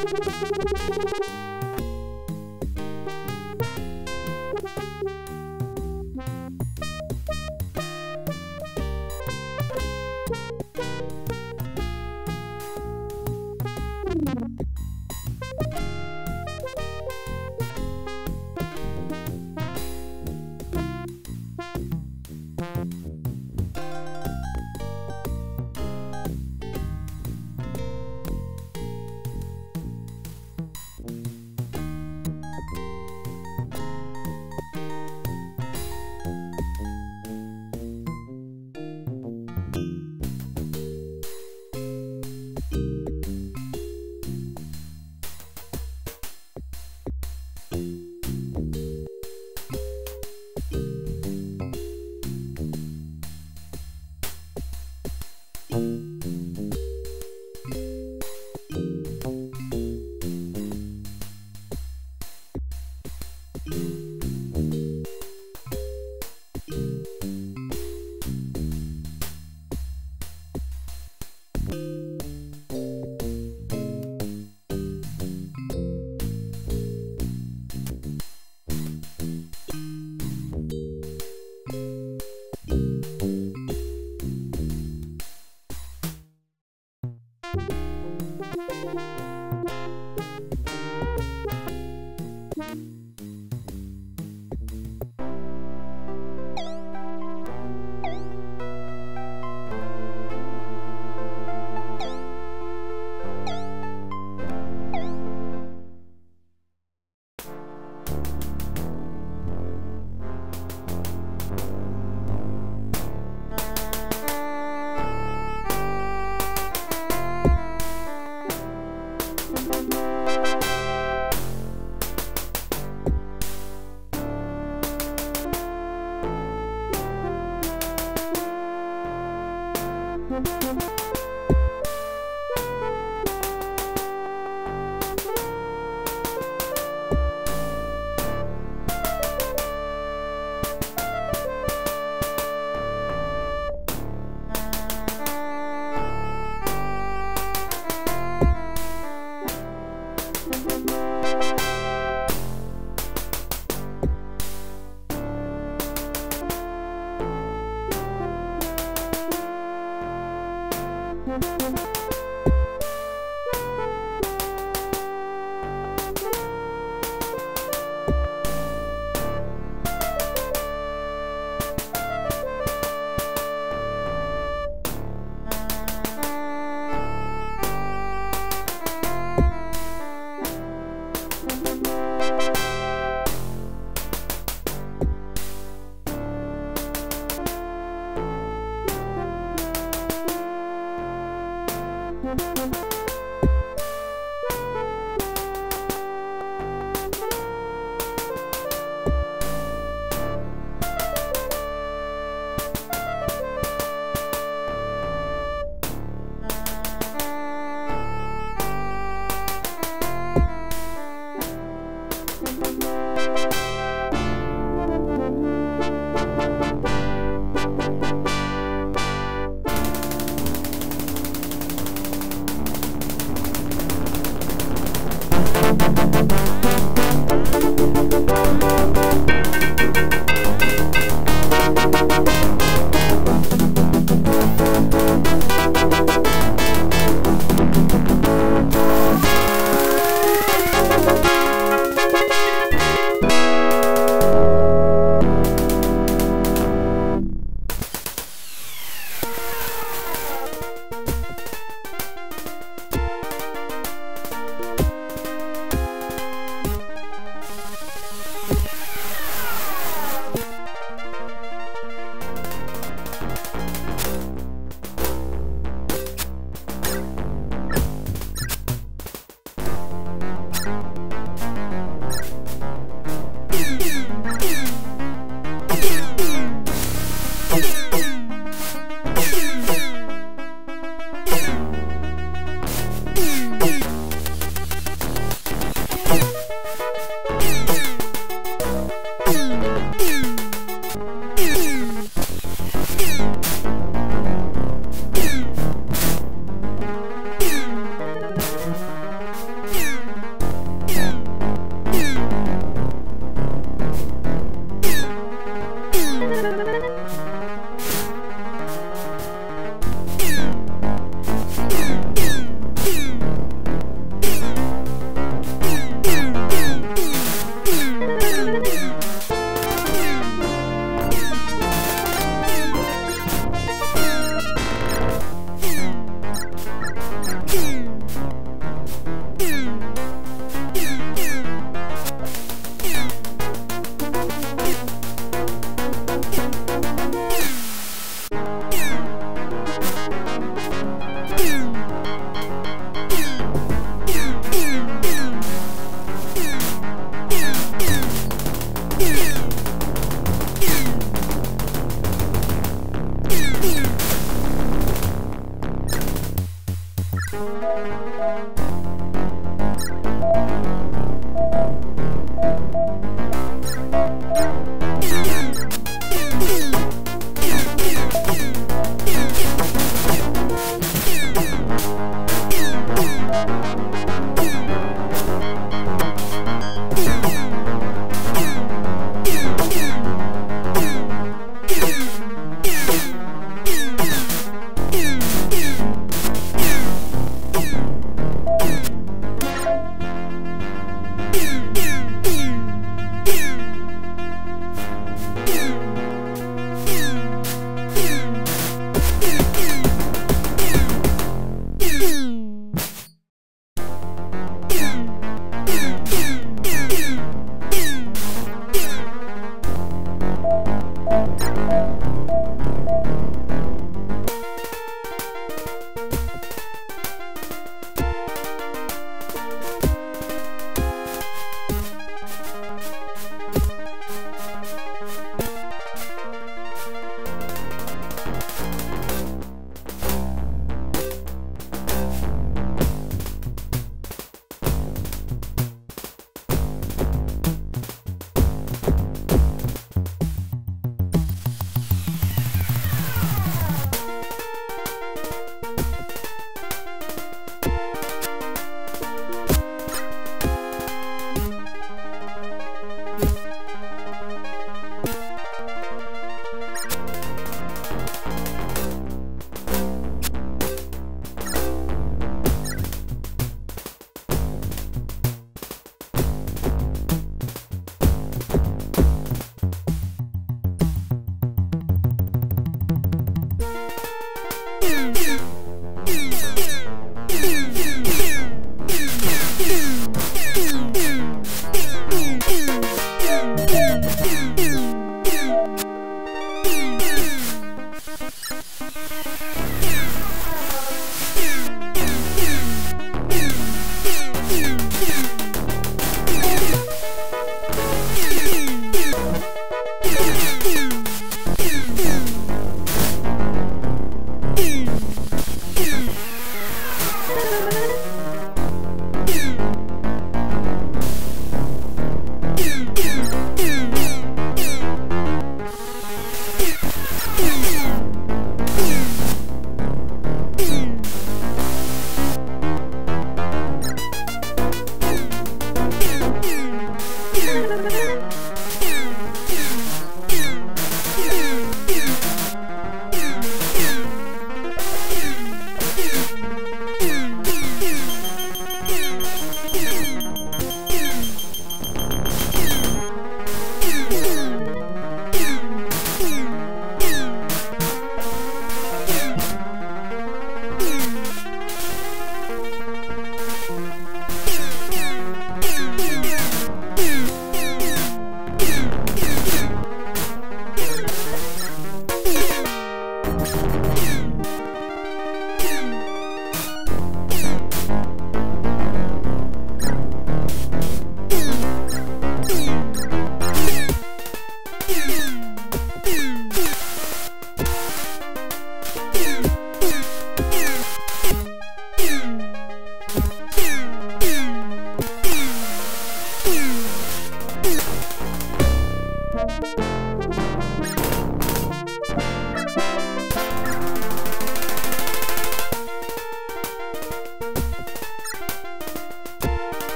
ありがとうご